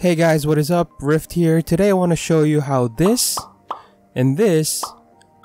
Hey guys, what is up? Rift here. Today I want to show you how this and this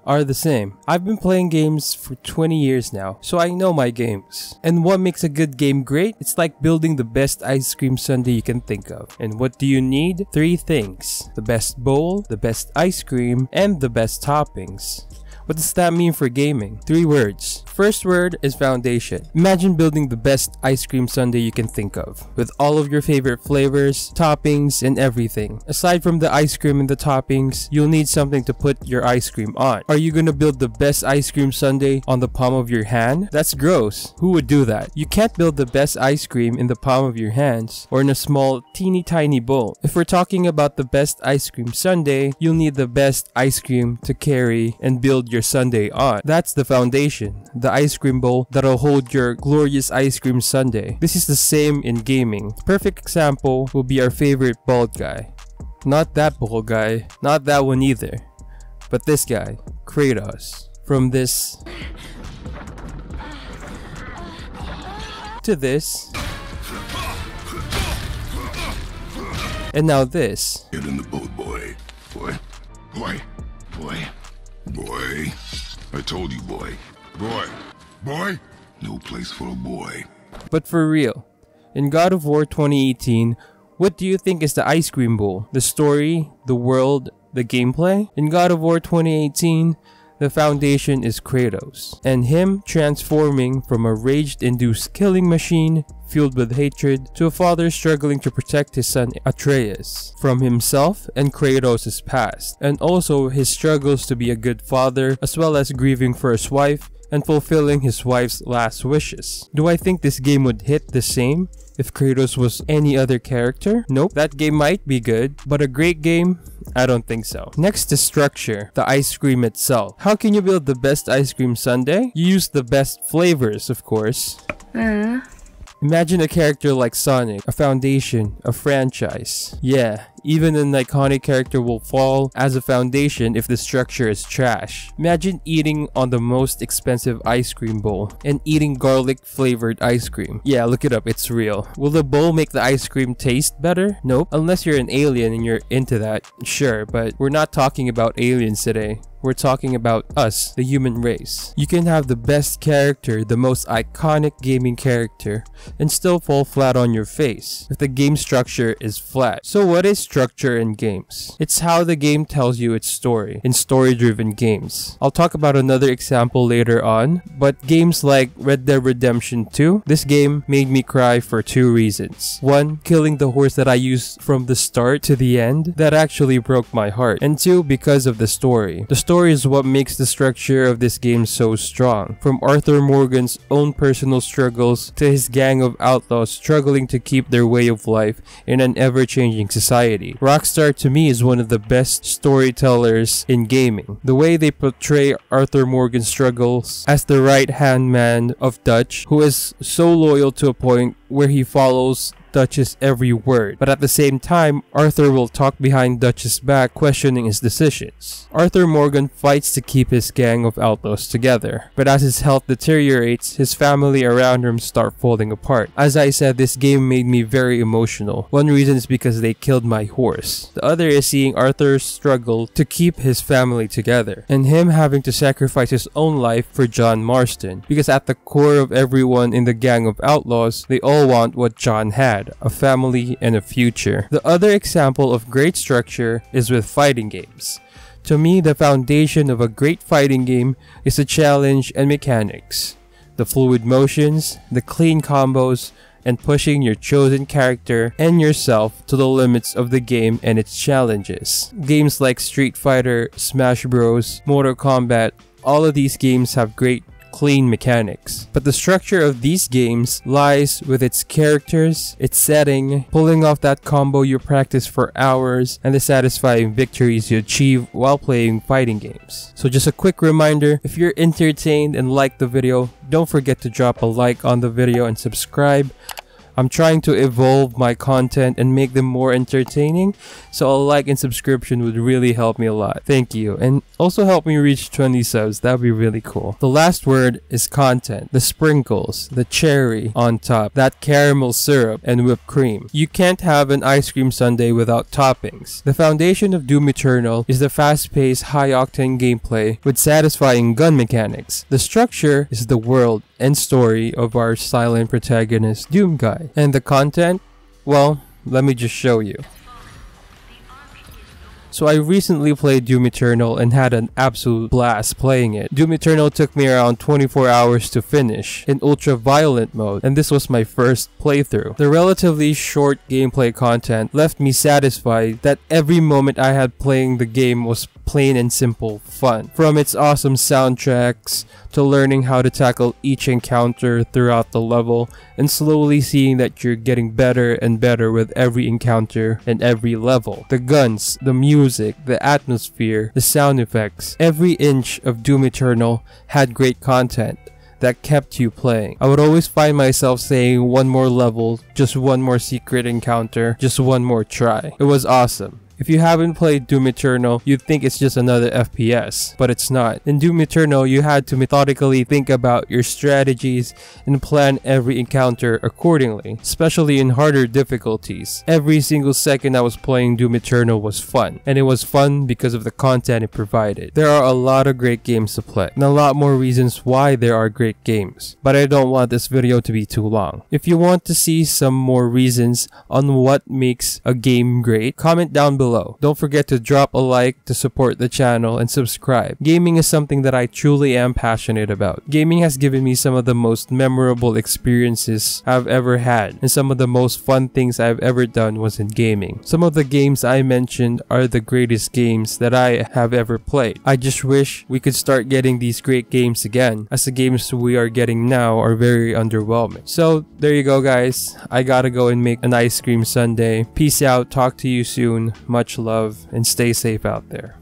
are the same. I've been playing games for 20 years now, so I know my games. And what makes a good game great? It's like building the best ice cream sundae you can think of. And what do you need? Three things. The best bowl, the best ice cream, and the best toppings. What does that mean for gaming? Three words. First word is foundation. Imagine building the best ice cream sundae you can think of, with all of your favorite flavors, toppings, and everything. Aside from the ice cream and the toppings, you'll need something to put your ice cream on. Are you gonna build the best ice cream sundae on the palm of your hand? That's gross. Who would do that? You can't build the best ice cream in the palm of your hands or in a small, teeny tiny bowl. If we're talking about the best ice cream sundae, you'll need the best ice cream to carry and build your sundae on. That's the foundation, the ice cream bowl that'll hold your glorious ice cream sundae. This is the same in gaming. Perfect example will be our favorite bald guy. Not that bald guy, not that one either, but this guy, Kratos. From this to this, and now this. Get in the boat. Boy. Boy. Boy. Boy. I told you, boy. Boy. Boy. No place for a boy. But for real, in God of War 2018, what do you think is the ice cream bowl? The story, the world, the gameplay? In God of War 2018, the foundation is Kratos, and him transforming from a rage-induced killing machine fueled with hatred to a father struggling to protect his son Atreus from himself and Kratos' past, and also his struggles to be a good father as well as grieving for his wife and fulfilling his wife's last wishes. Do I think this game would hit the same if Kratos was any other character? Nope, that game might be good, but a great game? I don't think so. Next is structure, the ice cream itself. How can you build the best ice cream sundae? You use the best flavors, of course. Uh. Imagine a character like Sonic, a foundation, a franchise. Yeah, even an iconic character will fall as a foundation if the structure is trash. Imagine eating on the most expensive ice cream bowl and eating garlic flavored ice cream. Yeah, look it up, it's real. Will the bowl make the ice cream taste better? Nope. Unless you're an alien and you're into that, sure, but we're not talking about aliens today. We're talking about us, the human race. You can have the best character, the most iconic gaming character, and still fall flat on your face if the game structure is flat. So what is structure in games? It's how the game tells you its story in story-driven games. I'll talk about another example later on, but games like Red Dead Redemption 2, this game made me cry for two reasons. One, killing the horse that I used from the start to the end, that actually broke my heart. And two, because of the story. The story is what makes the structure of this game so strong. From Arthur Morgan's own personal struggles to his gang of outlaws struggling to keep their way of life in an ever-changing society. Rockstar to me is one of the best storytellers in gaming. The way they portray Arthur Morgan's struggles as the right-hand man of Dutch who is so loyal to a point where he follows Dutch's every word, but at the same time, Arthur will talk behind Dutch's back, questioning his decisions. Arthur Morgan fights to keep his gang of outlaws together, but as his health deteriorates, his family around him start falling apart. As I said, this game made me very emotional. One reason is because they killed my horse. The other is seeing Arthur struggle to keep his family together, and him having to sacrifice his own life for John Marston, because at the core of everyone in the gang of outlaws, they all want what John had a family, and a future. The other example of great structure is with fighting games. To me, the foundation of a great fighting game is the challenge and mechanics. The fluid motions, the clean combos, and pushing your chosen character and yourself to the limits of the game and its challenges. Games like Street Fighter, Smash Bros, Mortal Kombat, all of these games have great clean mechanics. But the structure of these games lies with its characters, its setting, pulling off that combo you practice for hours, and the satisfying victories you achieve while playing fighting games. So just a quick reminder, if you're entertained and like the video, don't forget to drop a like on the video and subscribe. I'm trying to evolve my content and make them more entertaining, so a like and subscription would really help me a lot. Thank you. And also help me reach 20 subs. That would be really cool. The last word is content. The sprinkles, the cherry on top, that caramel syrup, and whipped cream. You can't have an ice cream sundae without toppings. The foundation of Doom Eternal is the fast-paced, high-octane gameplay with satisfying gun mechanics. The structure is the world and story of our silent protagonist, Doom Guy. And the content? Well, let me just show you. So I recently played Doom Eternal and had an absolute blast playing it. Doom Eternal took me around 24 hours to finish in ultra violent mode and this was my first playthrough. The relatively short gameplay content left me satisfied that every moment I had playing the game was plain and simple fun. From its awesome soundtracks to learning how to tackle each encounter throughout the level and slowly seeing that you're getting better and better with every encounter and every level. The guns, the music, the atmosphere, the sound effects, every inch of Doom Eternal had great content that kept you playing. I would always find myself saying one more level, just one more secret encounter, just one more try. It was awesome. If you haven't played Doom Eternal, you'd think it's just another FPS, but it's not. In Doom Eternal, you had to methodically think about your strategies and plan every encounter accordingly, especially in harder difficulties. Every single second I was playing Doom Eternal was fun, and it was fun because of the content it provided. There are a lot of great games to play, and a lot more reasons why there are great games, but I don't want this video to be too long. If you want to see some more reasons on what makes a game great, comment down below below. Don't forget to drop a like to support the channel and subscribe. Gaming is something that I truly am passionate about. Gaming has given me some of the most memorable experiences I've ever had and some of the most fun things I've ever done was in gaming. Some of the games I mentioned are the greatest games that I have ever played. I just wish we could start getting these great games again as the games we are getting now are very underwhelming. So there you go guys. I gotta go and make an ice cream sundae. Peace out. Talk to you soon. Much love and stay safe out there.